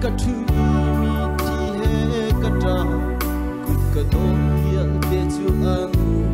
chung pil lo ka thu mi ti he ka ta kut ka to ya te chu an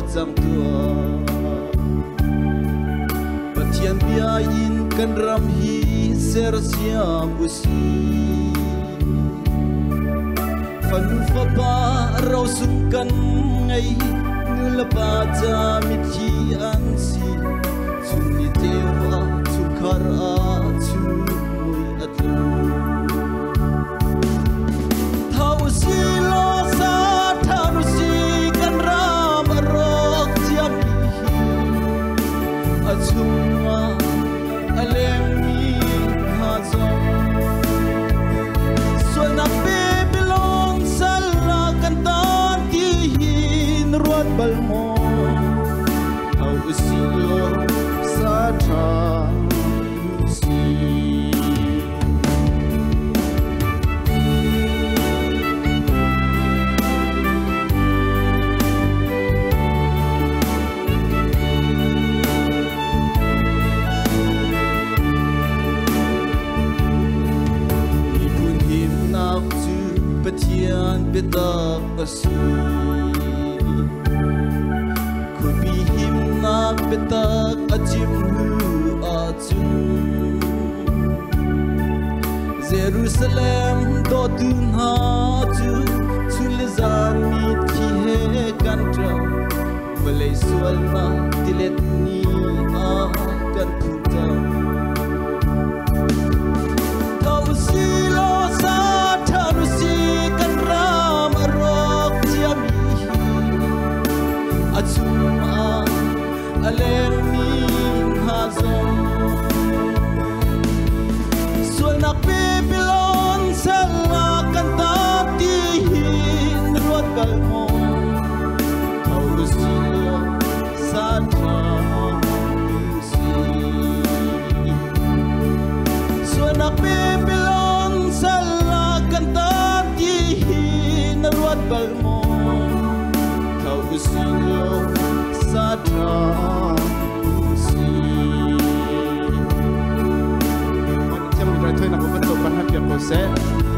thao chẳng tua. Và thiên bia in kan ram hi ser siam usi phần pha ba rau sung kan ngay nu la ba cha mi chi an si a chunga a leng mi ha zo so na pe bilong sala kan ta ti hin ruat bal mo thau si lo متيان بطاقة كوبي همنا بطاقة جمهو آتو جيروسالم دوتون هاتو تولزاني تيه كانترا ولي سوالما تلتني آه كاركوتا achuma alem mi ha zom sual nak pe pilon sala kan ta ti hin ruat mo sa thanu si Suana pe pilon sala kantar di na ruat balmo Kau usilo sa si xem